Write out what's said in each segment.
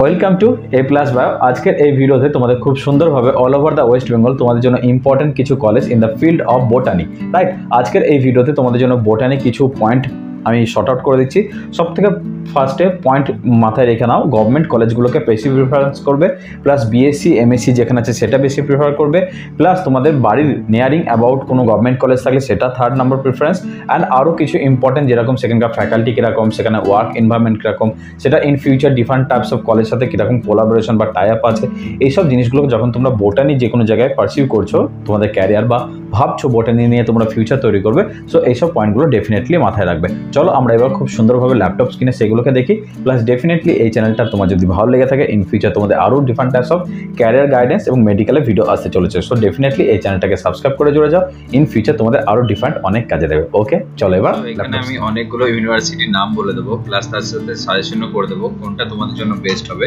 Welcome to A plus bio আজকের এই ভিডিওতে তোমাদের খুব সুন্দরভাবে all over the West Bengal তোমাদের জন্য ইম্পর্টেন্ট কিছু college in the field of botany right আজকের এই ভিডিওতে তোমাদের জন্য বোটানি কিছু পয়েন্ট আমি শর্ট আউট করে দিচ্ছি। সব থেকে ফার্স্টে পয়েন্ট মাথায় রেখে নাও। গভর্নমেন্ট কলেজগুলোকে বেশি প্রিফারেন্স করবে প্লাস বিএসসি এমএসসি যেখানে আছে সেটা বেশি প্রিফার করবে প্লাস তোমাদের বাড়ির নিয়ারিং অ্যাবাউট কোনো গভর্নমেন্ট কলেজ থাকলে সেটা থার্ড নাম্বার প্রিফারেন্স অ্যান্ড আরও কিছু ইম্পর্টেন্ট যেরকম সেখানকার ফ্যাকাল্টি কীরকম, সেখানে ওয়ার্ক এনভায়রনমেন্ট কীরকম, সেটা in future different types of কলেজের সাথে কীরকম কোলাবোরেশন বা টাই আপ আছে, এইসব জিনিসগুলো যখন তোমরা বোটানি যে কোনো জায়গায় পারসিউ করছ, তোমাদের ক্যারিয়ার বা ভাবছ বোটানি নিয়ে তোমরা ফিউচার তৈরি করবে সো এইসব পয়েন্টগুলো ডেফিনেটলি মাথায় রাখবে। চলো আমরা এবার খুব সুন্দরভাবে ল্যাপটপ স্ক্রিনে সেগুলোকে দেখি। প্লাস ডেফিনেটলি এই চ্যানেলটা তোমার যদি ভালো লেগে থাকে ইন ফিউচার তোমাদের আরও different types of career guidance এবং মেডিকেলের ভিডিও আসতে চলেছে। সো ডেফিনেটলি এই চ্যানেলটাকে সাবস্ক্রাইব করে জুড়ে যাও। ইন ফিউচার তোমাদের আরও ডিফারেন্ট অনেক কাজে দেবে। ওকে চলো এবার এখানে আমি অনেকগুলো ইউনিভার্সিটির নাম বলে দেবো। প্লাস তার সাথে সাজেশনও করে দেবো কোনটা তোমাদের জন্য বেস্ট হবে।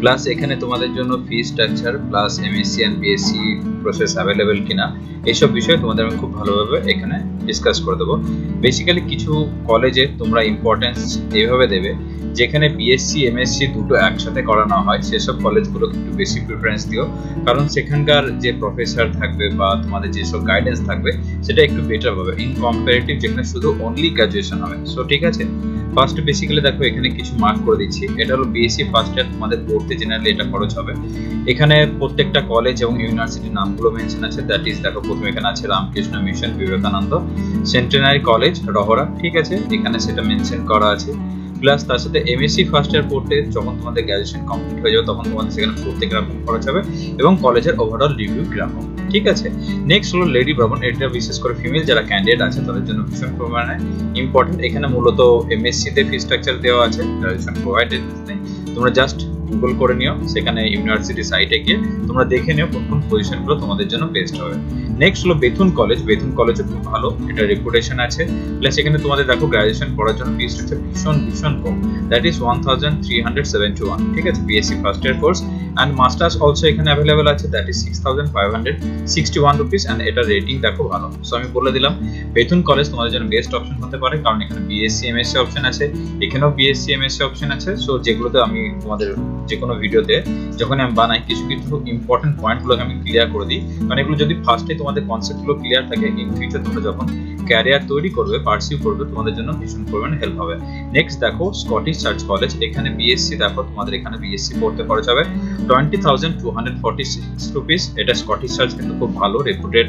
প্লাস এখানে তোমাদের জন্য fee structure plus MSc and BSc process available কিনা এইসব বিষয়ে তোমাদের আমি খুব ভালোভাবে এখানে ডিসকাস করে দেবো। বেসিক্যালি কিছু কলেজে তোমরা ইম্পর্টেন্স এইভাবে দেবে। যেখানে বিএসসি এমএসসি দুটো একসাথে করানো হয়, সেসব কলেজগুলো একটু বেশি প্রিফারেন্স দিও। কারণ সেখানকার যে প্রফেসর থাকবে বা তোমাদের যেসব গাইডেন্স থাকবে, সেটা একটু বেটার হবে। ইন কম্পারেটিভ যেখানে শুধু অনলি গ্র্যাজুয়েশন হবে। সো ঠিক আছে? ফার্স্ট বেসিক্যালি দেখো, এখানে কিছু মার্ক করে দিচ্ছি। এটা হলো বিএসসি ফার্স্ট ইয়ার তোমাদের পড়তে জেনারেলি এটা খরচ হবে। এখানে প্রত্যেকটা কলেজ এবং ইউনিভার্সিটির নামগুলো মেনশন আছে। দ্যাট ইজ দেখো, প্রথমে এখানে আছে Ramakrishna mission Vivekananda. Centenary college Rahara ঠিক আছে? এখানে সেটা মেনশন করা আছে। প্লাস তার সাথে এমএসসি ফার্স্ট ইয়ার পড়তে যখন তোমাদের গ্র্যাজুয়েশন কমপ্লিট হয়ে যাবে, তখন তোমাদের সেখানে পড়তে কীরকম খরচ হবে এবং কলেজের ওভারঅল রিভিউ কীরকম ঠিক আছে? নেক্সট হলো লেডি ভ্রমণ এটা বিশেষ করে ফিমেল যারা ক্যান্ডিডেট আছে, তাদের জন্য ভীষণ পরিমাণে ইম্পর্টেন্ট এখানে মূলত এমএসসি তে ফি স্ট্রাকচার দেওয়া আছে গ্র্যাজুয়েশন প্রোভাইডেড তোমরা জাস্ট গুগল করে নিও, সেখানে ইউনিভার্সিটি সাইটে গিয়ে তোমরা দেখে নিও কোন কোন পজিশনগুলো তোমাদের জন্য বেস্ট হবে। নেক্সট হলো বেথুন কলেজ বেথুন কলেজও খুব ভালো, এটা রেপুটেশন আছে। প্লাস এখানে তোমাদের দেখো গ্রাজুয়েশন পড়ার জন্য ফিস হচ্ছে ভীষণ ভীষণ কম। That is one thousand three hundred seventy one ঠিক আছে? BSc first year course and masters also এখানে অ্যাভেলেবেল আছে that is six thousand five hundred sixty one rupees and rating দেখো ভালো। সো আমি বলে দিলাম, বেথুন কলেজ তোমাদের জন্য বেস্ট অপশন হতে পারে, কারণ এখানে বিএসসি এমএসসি অপশন আছে, এখানেও বিএসসি এমএসসি অপশন আছে। সো যেগুলোতে আমি তোমাদের যে কোনো ভিডিওতে যখন আমি বানাই, কিছু কিছু ইম্পর্টেন্ট পয়েন্টগুলোকে আমি ক্লিয়ার করে দিই। কারণ এগুলো যদি ফার্স্টে তোমাদের কনসেপ্টগুলো ক্লিয়ার থাকে ইন ফিউচার তোমরা যখন ক্যারিয়ার তৈরি করবে পার্সিউ করবে, তোমাদের জন্য ভীষণ পরিমাণে হেল্প হবে। নেক্সট দেখো স্কটিশ চার্চ কলেজ এখানে বিএসসি দেখো তোমাদের এখানে বিএসসি পড়তে খরচ হবে। Twenty thousand two hundred forty six rupees এটা স্কটিশ চার্জ কিন্তু খুব ভালো রেপুটেড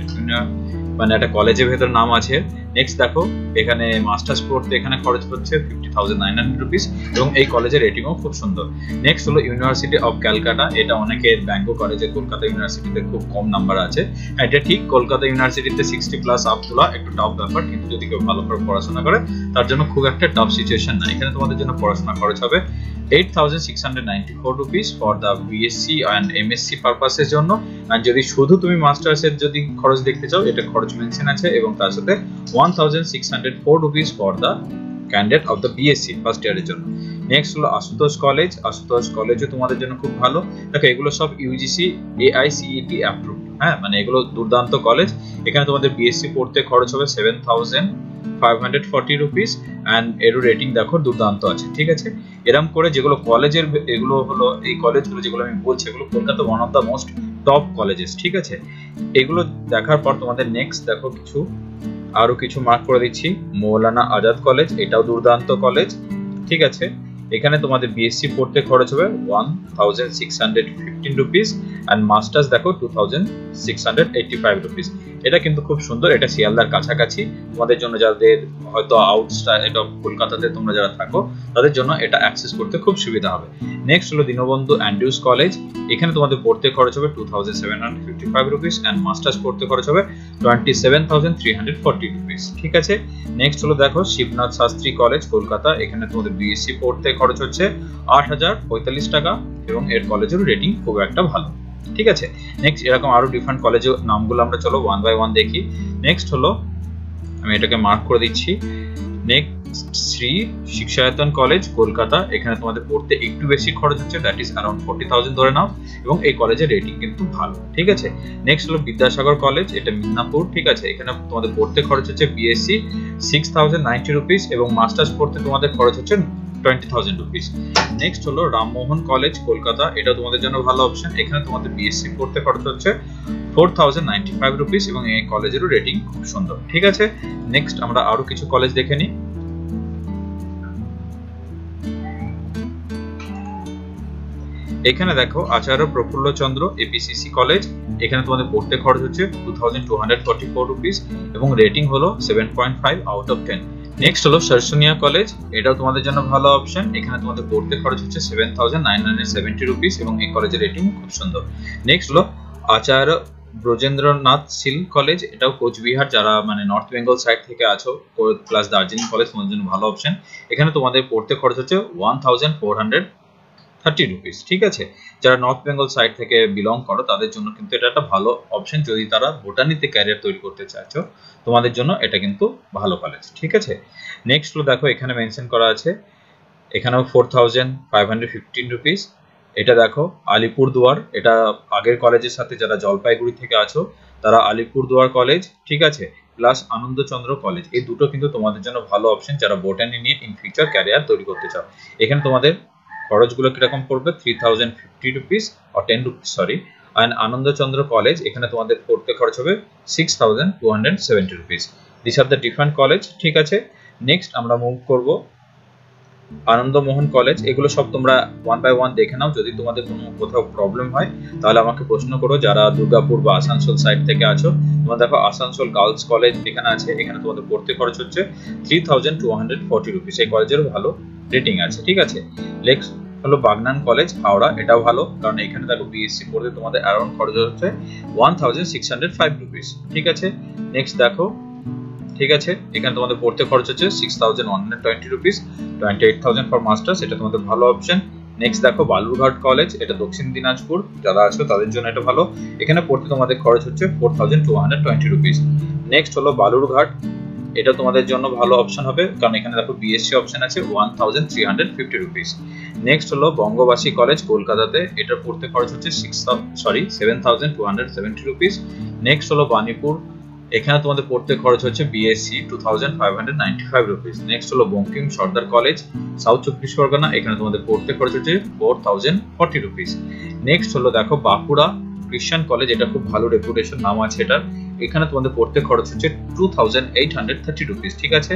মানে একটা কলেজের ভেতর নাম আছে। নেক্সট দেখো, এখানে মাস্টার্স পড়তে এখানে খরচ হচ্ছে fifty thousand nine hundred rupees এবং এই কলেজের রেটিংও খুব সুন্দর। নেক্সট হলো ইউনিভার্সিটি অফ ক্যালকাটা এটা অনেকে ব্যাঙ্গো কলেজে কলকাতা ইউনিভার্সিটিতে খুব কম নাম্বার আছে। এটা ঠিক, কলকাতা ইউনিভার্সিটিতে সিক্সটি প্লাস আপ তোলা একটু টাফ ব্যাপার, কিন্তু যদি কেউ ভালো করে পড়াশোনা করে, তার জন্য খুব একটা টাফ সিচুয়েশন না। এখানে তোমাদের জন্য পড়াশোনা খরচ হবে এইট থাউজেন্ড যদি শুধু তুমি মাস্টার্সের যদি খরচ দেখতে চাও, এটা খরচ মেনশন আছে এবং তার সাথে one thousand six hundred four rupees for the candidate of the BSc first ইয়ারের জন্য। নেক্সট হলো আশুতোষ কলেজ আশুতোষ কলেজও তোমাদের জন্য খুব ভালো। দেখো, এগুলো সব ইউজিসি এআইসিইটি অ্যাপ্রুভ হ্যাঁ মানে এগুলো দুর্দান্ত কলেজ এখানে তোমাদের বিএসসি পড়তে খরচ হবে seven thousand five hundred forty rupees and এরও রেটিং দেখো দুর্দান্ত আছে, ঠিক আছে? এরম করে যেগুলো কলেজের এগুলো হলো এই কলেজগুলো যেগুলো আমি বলছি, এগুলো Kolkata one of the most top colleges ঠিক আছে? এগুলো দেখার পর তোমাদের নেক্সট দেখো কিছু, আরও কিছু মার্ক করে দিচ্ছি। মৌলানা আজাদ কলেজ এটাও দুর্দান্ত কলেজ ঠিক আছে? এখানে তোমাদের বিএসসি পড়তে খরচ হবে one thousand six hundred fifteen rupees and masters দেখো two thousand six hundred eighty five rupees এটা কিন্তু খুব সুন্দর, এটা শিয়ালদার কাছাকাছি। তোমাদের জন্য যাদের হয়তো আউটস্টার এটা কলকাতাতে তোমরা যারা থাকো, তাদের জন্য এটা অ্যাক্সেস করতে খুব সুবিধা হবে। নেক্সট হলো দীনবন্ধু অ্যান্ড্রিউস কলেজ এখানে তোমাদের পড়তে খরচ হবে two thousand seven hundred fifty five rupees and masters পড়তে খরচ হবে twenty seven thousand three hundred forty rupees ঠিক আছে? নেক্সট হলো দেখো শিবনাথ শাস্ত্রী কলেজ কলকাতা। এখানে তোমাদের বিএসসি পড়তে খরচ হচ্ছে আট পঁয়তাল্লিশ টাকা এবং এর কলেজের রেটিং খুব একটা ভালো। ঠিক আছে? নেক্সট এরকম আরও ডিফারেন্ট কলেজের নামগুলো আমরা চলো ওয়ান বাই ওয়ান দেখি। নেক্সট হলো, আমি এটাকে মার্ক করে দিচ্ছি। Next Shri Shikshayatan college Kolkata. এখানে তোমাদের পড়তে একটু বেশি খরচ হচ্ছে that is around forty thousand ধরে নাও। এবং এই কলেজের রেটিং কিন্তু ভালো। ঠিক আছে? নেক্সট হলো বিদ্যাসাগর কলেজ এটা মিদনাপুর। ঠিক আছে? এখানে তোমাদের পড়তে খরচ হচ্ছে BSc six thousand ninety rupees এবং মাস্টার্স পড়তে তোমাদের খরচ হচ্ছে টোয়েন্টি থাউজেন্ড রুপিস নেক্সট হলো রামমোহন কলেজ, কলকাতা। এটা তোমাদের জন্য ভালো অপশন এখানে তোমাদের বিএসসি পড়তে খরচ হচ্ছে four thousand ninety five rupees এবং এই কলেজেরও রেটিং খুব সুন্দর। ঠিক আছে? নেক্সট আমরা আরও কিছু কলেজ দেখে নিই। এখানে দেখো আচার্য প্রফুল্ল চন্দ্র এপিসিসি কলেজ এখানে তোমাদের পড়তে খরচ হচ্ছে two thousand two hundred forty four rupees এবং রেটিং হলো seven point five out of ten next হলো সরসুনিয়া কলেজ এটাও তোমাদের জন্য ভালো অপশন এখানে তোমাদের পড়তে খরচ হচ্ছে seven thousand nine hundred seventy rupees এবং এই কলেজের রেটিং খুব সুন্দর। নেক্সট হলো আচার্য ব্রজেন্দ্রনাথ সিল কলেজ এটাও কোচবিহার, যারা মানে নর্থ বেঙ্গল সাইড থেকে আছো প্লাস দার্জিলিং কলেজ তোমাদের জন্য ভালো অপশন এখানে তোমাদের পড়তে খরচ হচ্ছে one thousand four hundred thirty rupees ঠিক আছে? যারা নর্থ বেঙ্গল সাইড থেকে বিলং করো, তাদের জন্য কিন্তু এটা একটা ভালো অপশন যদি তারা বোটানিতে ক্যারিয়ার তৈরি করতে চাইছো, তোমাদের জন্য এটা কিন্তু ভালো কলেজ ঠিক আছে? নেক্সট দেখো, এখানে মেনশন করা আছে, এখানেও four thousand five hundred fifteen rupees এটা দেখো আলিপুরদুয়ার এটা আগের কলেজের সাথে যারা জলপাইগুড়ি থেকে আছো, তারা আলিপুরদুয়ার কলেজ ঠিক আছে? প্লাস আনন্দচন্দ্র কলেজ এই দুটো কিন্তু তোমাদের জন্য ভালো অপশন যারা বোটানি নিয়ে ইন ফিউচার ক্যারিয়ার তৈরি করতে চাও। এখানে তোমাদের খরচগুলো কীরকম পড়বে? Three thousand fifty rupees R ten rupees sorry and Anandachandra college এখানে তোমাদের পড়তে খরচ হবে six thousand two hundred seventy rupees this are the different college ঠিক আছে? নেক্সট আমরা মুভ করব আনন্দমোহন কলেজ, এগুলো সব তোমরা ওয়ান বাই ওয়ান দেখে নাও। যদি তোমাদের কোনো কোথাও প্রবলেম হয়, তাহলে আমাকে প্রশ্ন করো। যারা দুর্গাপুর বা আসানসোল সাইড থেকে আছো, তোমরা দেখো আসানসোল গার্লস কলেজ এখানে আছে, এখানে তোমাদের পড়তে খরচ হচ্ছে three thousand two hundred forty rupees এই কলেজেরও ভালো রেটিং আছে, ঠিক আছে? নেক্সট হলো বাগনান কলেজ হাওড়া, এটাও ভালো। কারণ এখানে দেখো বিএসসি পড়তে তোমাদের অ্যারাউন্ড খরচ হচ্ছে one thousand six hundred five rupees ঠিক আছে? নেক্সট দেখো ঠিক আছে? এখানে তোমাদের পড়তে খরচ হচ্ছে six thousand one hundred twenty rupees twenty eight thousand for masters এটা তোমাদের ভালো অপশন নেক্সট দেখো বালুরঘাট কলেজ এটা দক্ষিণ দিনাজপুর, যারা আছো তাদের জন্য এটা ভালো। এখানে পড়তে তোমাদের খরচ হচ্ছে four thousand two hundred twenty rupees next হলো বালুরঘাট, এটা তোমাদের জন্য ভালো অপশন হবে, কারণ এখানে দেখো বিএসসি অপশন আছে one thousand three hundred fifty rupees next হলো বঙ্গবাসী কলেজ কলকাতাতে, এটার পড়তে খরচ হচ্ছে six sorry seven thousand two hundred seventy rupees next হলো বানিপুর এখানে তোমাদের পড়তে খরচ হচ্ছে BSc two thousand five hundred ninety five rupees next হলো বঙ্কিম সর্দার কলেজ সাউথ চব্বিশ পরগনা এখানে তোমাদের পড়তে খরচ হচ্ছে four thousand forty rupees next হলো দেখো বাঁকুড়া ক্রিশ্চান কলেজ এটা খুব ভালো রেপুটেশন নাম আছে এটার। এখানে তোমাদের পড়তে খরচ হচ্ছে two thousand eight hundred thirty rupees ঠিক আছে?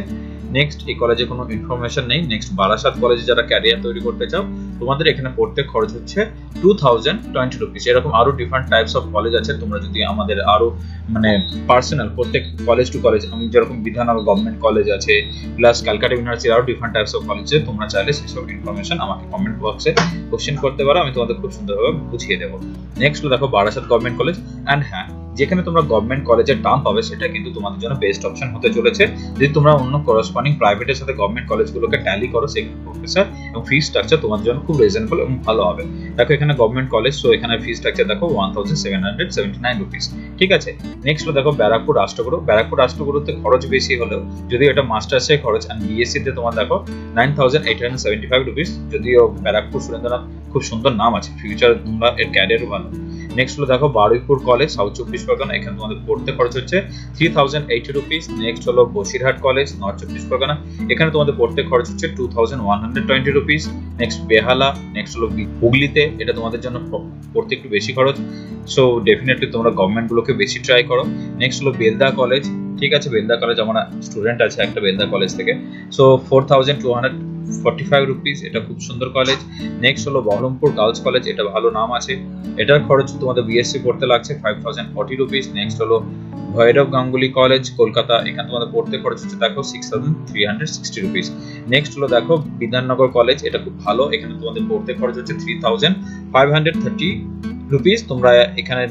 নেক্সট এই কলেজে কোনো ইনফরমেশন নেই। নেক্সট বারাসাত কলেজে যারা ক্যারিয়ার তৈরি করতে চাও, তোমাদের এখানে পড়তে খরচ হচ্ছে টু থাউজেন্ড টোয়েন্টি রুপিস এরকম আরও ডিফারেন্ট টাইপস অফ কলেজ আছে। তোমরা যদি আমাদের আরও মানে পার্সোনাল প্রত্যেক কলেজ টু কলেজ আমি যেরকম বিধাননগর গভর্নমেন্ট কলেজ আছে প্লাস ক্যালকাটা ইউনিভার্সিটি আরও ডিফারেন্ট টাইপস অফ কলেজে তোমরা চাইলে সেসব ইনফরমেশন আমাকে কমেন্ট বক্সে কোশ্চেন করতে পারো। আমি তোমাদের খুব সুন্দরভাবে বুঝিয়ে দেবো। নেক্সট দেখো বারাসাত গভর্নমেন্ট কলেজ অ্যান্ড হ্যাঁ যেখানে তোমরা গভর্নমেন্ট কলেজের দাম পাবে, সেটা কিন্তু তোমাদের জন্য বেস্ট অপশন হতে চলেছে। যদি তোমরা অন্য করসপন্ডিং প্রাইভেটের সাথে গভর্নমেন্ট কলেজগুলোকে ট্যালি করো সেখানে প্রফেসর এবং ফি স্ট্রাকচার তোমাদের জন্য খুব রিজনেবল এবং ভালো হবে। দেখো, এখানে গভর্নমেন্ট কলেজ তো এখানে ফি স্ট্রাকচার দেখো one thousand seven hundred seventy nine rupees ঠিক আছে? নেক্সট দেখো, ব্যারাকপুর রাষ্ট্রগুরু। ব্যারাকপুর রাষ্ট্রগুরুতে খরচ বেশি হলেও, যদিও এটা মাস্টার্সের খরচ অ্যান্ড বিএসসিতে তোমার দেখো nine thousand eight hundred seventy five rupees যদিও ব্যারাকপুর সুরেন্দ্রনাথ খুব সুন্দর নাম আছে ফিউচার তোমরা এর ক্যারিয়ারও ভালো। নেক্সট হলো দেখো বারুইপুর কলেজ সাউথ চব্বিশ পরগনা, এখানে তোমাদের পড়তে খরচ হচ্ছে three thousand eighty rupees next হলো বসিরহাট কলেজ নর্থ চব্বিশ পরগনা, এখানে তোমাদের পড়তে খরচ হচ্ছে two thousand one hundred twenty rupees next Behala next হলো হুগলিতে, এটা তোমাদের জন্য পড়তে একটু বেশি খরচ। সো ডেফিনেটলি তোমরা গভর্নমেন্টগুলোকে বেশি ট্রাই করো। নেক্সট হলো বেলদা কলেজ ঠিক আছে, বেলদা কলেজ আমার স্টুডেন্ট আছে, একটা বেলদা কলেজ থেকে। So four thousand two hundred forty five rupees এটা খুব সুন্দর কলেজ নেক্সট হলো বহরমপুর গার্লস কলেজ এটা ভালো নাম আছে। এটার খরচ তোমাদের বিএসসি পড়তে লাগছে five thousand forty rupees next হলো ভৈরব গাঙ্গুলি কলেজ কলকাতা। এখানে তোমাদের পড়তে খরচ হচ্ছে, দেখো six thousand three hundred sixty rupees next হলো দেখো বিধাননগর কলেজ এটা খুব ভালো। এখানে তোমাদের পড়তে খরচ হচ্ছে three thousand five hundred thirty rupees তোমরা এখানে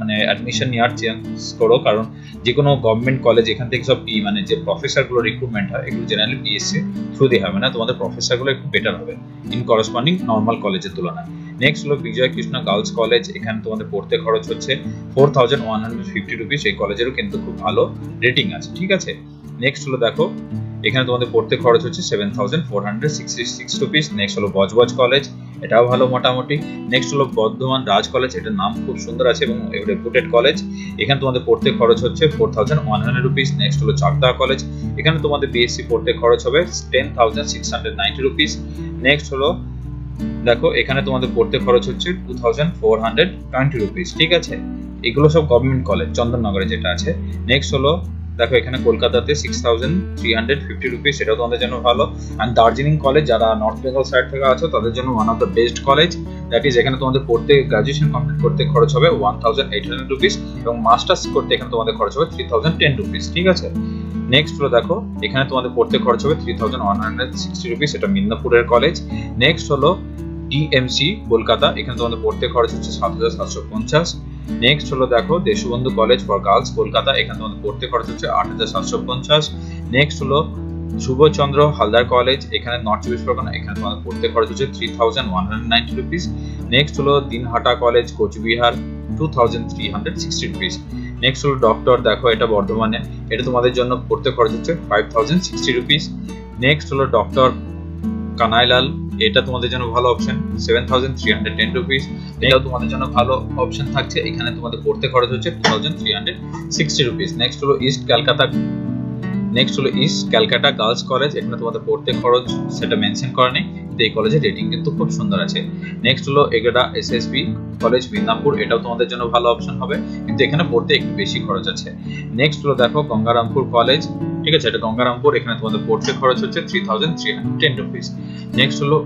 মানে অ্যাডমিশন নেওয়ার চেঞ্জ করো, কারণ যে কোনো গভর্নমেন্ট কলেজ এখান থেকে সব ই মানে যে প্রফেসরগুলো রিক্রুটমেন্ট হয়, এগুলো জেনারেলি পিএসসি থ্রু দিয়ে হবে না, তোমাদের প্রফেসরগুলো একটু বেটার হবে ইন করসপন্ডিং নর্মাল কলেজের তুলনায়। নেক্সট হলো বিজয় কৃষ্ণ গার্লস কলেজ এখানে তোমাদের পড়তে খরচ হচ্ছে four thousand one hundred fifty rupees এই কলেজেরও কিন্তু খুব ভালো রেটিং আছে, ঠিক আছে? নেক্সট হলো দেখো, এখানে তোমাদের পড়তে খরচ হচ্ছে seven thousand four hundred sixty six rupees next হলো বজবজ কলেজ এটাও ভালো মোটামুটি। নেক্সট হলো বর্ধমান রাজ কলেজ, এটার নাম খুব সুন্দর আছে এবং রেপুটেড কলেজ এখানে তোমাদের পড়তে খরচ হচ্ছে four thousand one hundred rupees next হলো চাকদা কলেজ এখানে তোমাদের বিএসসি পড়তে খরচ হবে ten thousand six hundred ninety rupees next হলো, দেখো, এখানে তোমাদের পড়তে খরচ হচ্ছে two thousand four hundred twenty rupees ঠিক আছে? এগুলো সব গভর্নমেন্ট কলেজ চন্দননগরে যেটা আছে। নেক্সট হলো দেখো এখানে কলকাতাতে six thousand three hundred fifty rupees সেটাও তোমাদের জন্য ভালো। অ্যান্ড দার্জিলিং কলেজ যারা নর্থ বেঙ্গল সাইড থেকে আছো, তাদের জন্য one of the best college that is এখানে তোমাদের পড়তে গ্রাজুয়েশন কমপ্লিট করতে খরচ হবে one thousand eight hundred rupees এবং মাস্টার্স করতে এখানে তোমাদের খরচ হবে থ্রি থাউজেন্ড টেন রুপিস ঠিক আছে? নেক্সট হলো দেখো, এখানে তোমাদের পড়তে খরচ হবে three thousand one hundred sixty rupees এটা মিদনাপুরের কলেজ নেক্সট হলো ডিএমসি কলকাতা, এখানে তোমাদের পড়তে খরচ হচ্ছে সাত হাজার সাতশো পঞ্চাশ। নেক্সট হলো দেখো Deshbandhu college for girls Kolkata, এখানে তোমাদের পড়তে খরচ হচ্ছে আট হাজার সাতশো পঞ্চাশ। নেক্সট হলো শুভচন্দ্র হালদার কলেজ এখানে নর্থ চব্বিশ পরগনা এখানে তোমাদের পড়তে খরচ হচ্ছে three thousand one hundred ninety rupees next হলো Dinhata college Coochbehar two thousand three hundred sixty rupees next হলো ডক্টর দেখো এটা বর্ধমানে, এটা তোমাদের জন্য পড়তে খরচ হচ্ছে five thousand sixty rupees next হলো ডক্টর কানাইলাল এটা তোমাদের জন্য ভালো option seven thousand three hundred ten rupees এটাও তোমাদের জন্য ভালো অপশন থাকছে। এখানে তোমাদের পড়তে খরচ হচ্ছে two thousand three hundred sixty rupees next হলো ইস্ট ক্যালকাতা নেক্সট হলো ইস্ট ক্যালকাটা গার্লস কলেজ এখানে তোমাদের পড়তে খরচ, সেটা মেনশন করা নেই, কিন্তু এই কলেজের রেটিং কিন্তু খুব সুন্দর আছে। নেক্সট হলো Egra S S B college Midnapore. এটাও তোমাদের জন্য ভালো অপশন হবে। কিন্তু এখানে পড়তে একটু বেশি খরচ আছে। নেক্সট হলো দেখো গঙ্গারামপুর কলেজ ঠিক আছে, এটা গঙ্গারামপুর, এখানে তোমাদের পড়তে খরচ হচ্ছে three thousand three hundred ten rupees next হলো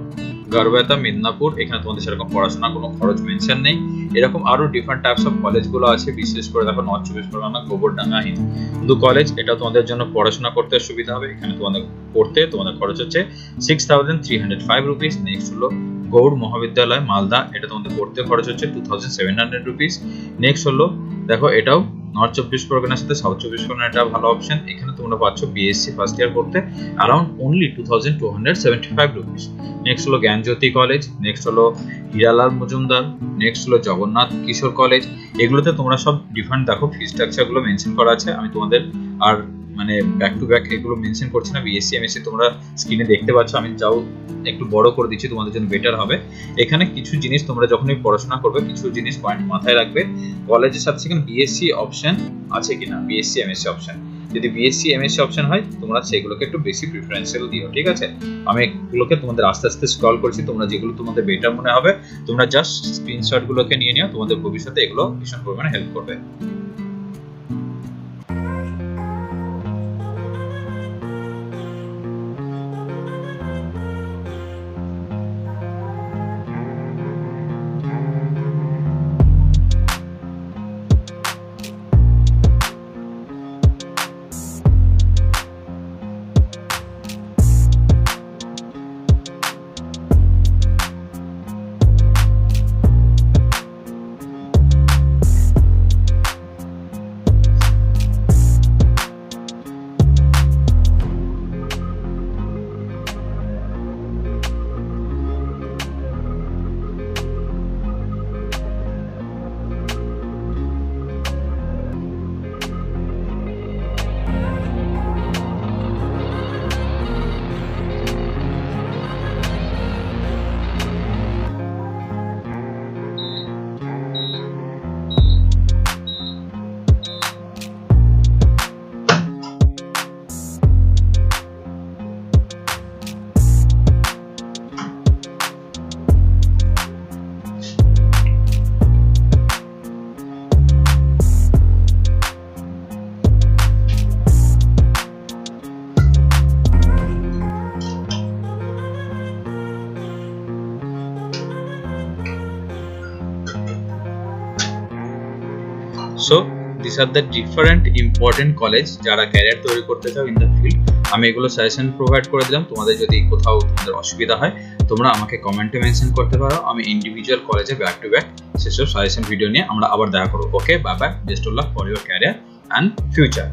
গড়বেতা, মিদনাপুর, এখানে তোমাদের সেরকম পড়াশোনা কোনো খরচ মেনশন নেই। এরকম আরও ডিফারেন্ট টাইপস অফ কলেজগুলো আছে, বিশেষ করে দেখো নর্থ চব্বিশ পরগনা গোবরডাঙ্গা হিন্দু কলেজ এটা তোমাদের জন্য পড়াশোনা করতে সুবিধা হবে। এখানে তোমাদের পড়তে তোমাদের খরচ হচ্ছে six thousand three hundred five rupees next হলো গৌড় মহাবিদ্যালয়, মালদা। এটা তোমাদের পড়তে খরচ হচ্ছে two thousand seven hundred rupees next হলো, দেখো এটাও নর্থ চব্বিশ পরগনার সাথে সাউথ চব্বিশ পরগনা এটা ভালো অপশন এখানে তোমরা পাচ্ছ বিএসসি ফার্স্ট ইয়ার করতে around only two thousand two hundred seventy five rupees next হলো জ্ঞানজ্যোতি কলেজ নেক্সট হলো হিরালাল মজুমদার। নেক্সট হলো জগন্নাথ কিশোর কলেজ এগুলোতে তোমরা সব ডিফারেন্ট দেখো। ফি স্ট্রাকচারগুলো মেনশন করা আছে। আমি তোমাদের আর মানে ব্যাক টু ব্যাক এগুলো মেনশন করছি না বিএসসি এমএসসি তোমরা স্ক্রিনে দেখতে পাচ্ছ, আমি যাও একটু বড় করে দিচ্ছি, তোমাদের জন্য বেটার হবে। এখানে কিছু জিনিস তোমরা যখনই পড়াশোনা করবে, কিছু জিনিস পয়েন্ট মাথায় রাখবে। কলেজের সাথে সেখানে বিএসসি অপশন আছে কিনা? বিএসসি এমএসসি অপশন যদি বিএসসি এমএসসি অপশন হয়, তোমরা সেগুলোকে একটু বেশি প্রিফারেন্সিয়াল দিও, ঠিক আছে? আমি এগুলোকে তোমাদের আস্তে আস্তে স্ক্রল করছি, তোমরা যেগুলো তোমাদের বেটার মনে হবে, তোমরা জাস্ট স্ক্রিনশটগুলোকে নিয়ে নিও, তোমাদের ভবিষ্যতে এগুলো ভীষণ পরিমাণে হেল্প করবে। This are the different important college যারা ক্যারিয়ার তৈরি করতে চাও ইন দ্য ফিল্ড আমি এগুলো সাজেশন প্রোভাইড করে দিলাম। তোমাদের যদি কোথাও তোমাদের অসুবিধা হয়, তোমরা আমাকে কমেন্টে মেনশন করতে পারো। আমি ইন্ডিভিজুয়াল কলেজে ব্যাক টু ব্যাক সেসব সাজেশন ভিডিও নিয়ে আমরা আবার দেখা করব। Okay bye best of luck for your career and future